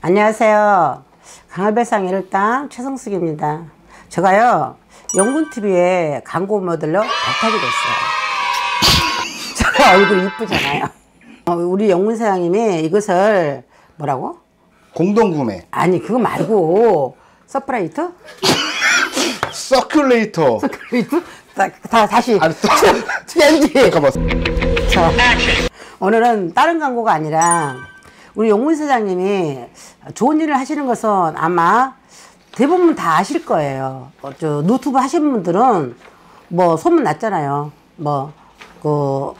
안녕하세요. 강화별상 일월당 최성숙입니다. 제가요, 영군TV에 광고 모델로 발탁이 됐어요. 제가 얼굴이 이쁘잖아요. 어, 우리 영군 사장님이 이것을 뭐라고? 공동구매 아니, 그거 말고, 서프라이트? 서큘레이터 서프라이트? 다, 다, 다시. 아니, 또- 왠지. 잠깐만 자, 오늘은 다른 광고가 아니라 우리 용문 사장님이 좋은 일을 하시는 것은 아마 대부분 다 아실 거예요. 어, 저 노트북 하시는 분들은 뭐 소문 났잖아요. 뭐, 그,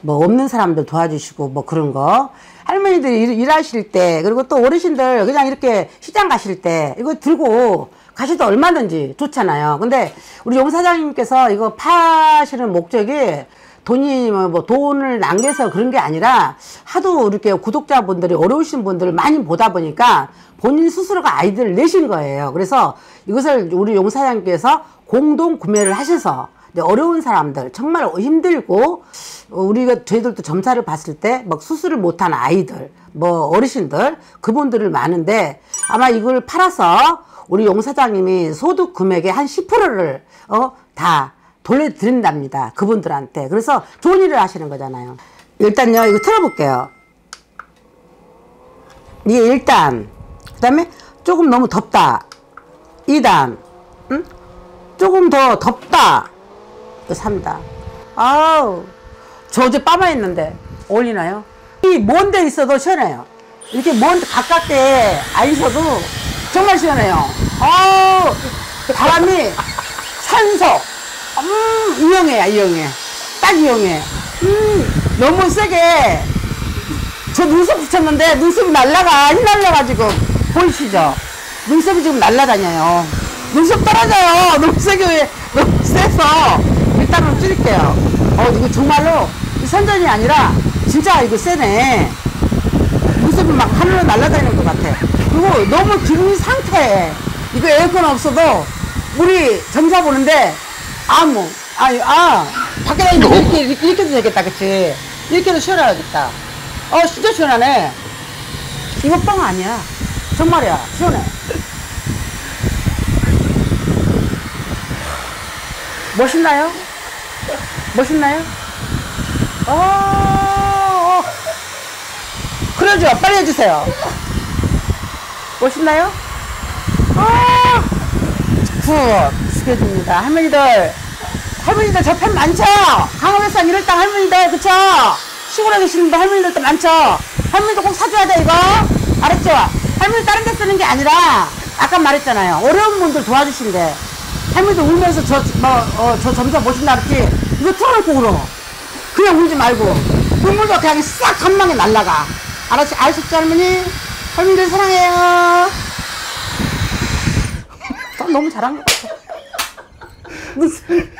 뭐 없는 사람들 도와주시고 뭐 그런 거. 할머니들이 일, 일하실 때 그리고 또 어르신들 그냥 이렇게 시장 가실 때 이거 들고 가셔도 얼마든지 좋잖아요. 근데 우리 용 사장님께서 이거 파시는 목적이 돈이 뭐, 뭐 돈을 남겨서 그런 게 아니라 하도 이렇게 구독자분들이 어려우신 분들을 많이 보다 보니까 본인 스스로가 아이디어를 내신 거예요. 그래서 이것을 우리 용 사장님께서 공동 구매를 하셔서 어려운 사람들 정말 힘들고 어, 우리가 저희들도 점사를 봤을 때 막 수술을 못한 아이들 뭐 어르신들 그분들을 많은데 아마 이걸 팔아서 우리 용 사장님이 소득 금액의 한 10%를 어다 돌려드린답니다. 그분들한테. 그래서 좋은 일을 하시는 거잖아요. 일단요, 이거 틀어볼게요. 이게 1단. 그 다음에 조금 너무 덥다. 2단. 응? 조금 더 덥다. 이거 3단. 아우. 저 어제 빠마 했는데 어울리나요? 이 먼 데 있어도 시원해요. 이렇게 먼 가깝게 안 있어도 정말 시원해요. 아우. 바람이 산소. 음, 이용해, 이용해. 딱 이용해. 음, 너무 세게. 저 눈썹 붙였는데 눈썹이 날라가, 휘날려가지고. 보이시죠? 눈썹이 지금 날라다녀요. 눈썹 떨어져요. 너무 세게, 왜, 너무 세서. 일단은 줄일게요. 어, 이거 정말로 이 선전이 아니라 진짜 이거 세네. 눈썹이 막 하늘로 날아다니는 것 같아. 그리고 너무 기분이 상쾌해. 이거 에어컨 없어도 우리 점사 보는데 아무 아니 아. 밖에 다니는데 이렇게 이렇게 이렇게도 되겠다 그치? 이렇게도 시원하겠다. 어 진짜 시원하네. 이거 뻥 아니야. 정말이야. 시원해. 멋있나요? 멋있나요? 어, 어. 그러죠. 빨리 해주세요. 멋있나요? 아, 굿 숙여줍니다 할머니들 할머니들 저 팬 많죠? 강화별상 일월당 할머니들 그쵸? 시골에 계시는 분 할머니들도 많죠? 할머니도 꼭 사줘야 돼 이거 알았죠? 할머니 다른 데 쓰는 게 아니라 아까 말했잖아요 어려운 분들 도와주신대 할머니들 울면서 저, 뭐, 어, 저 점사 보신다 그랬지 이거 틀어놓고 울어 그냥 울지 말고 눈물도 그냥 싹 한 방에 날라가 알았지? 아셨죠 할머니? 할머니들 사랑해요 어, 너무 잘한 것 같아. listen.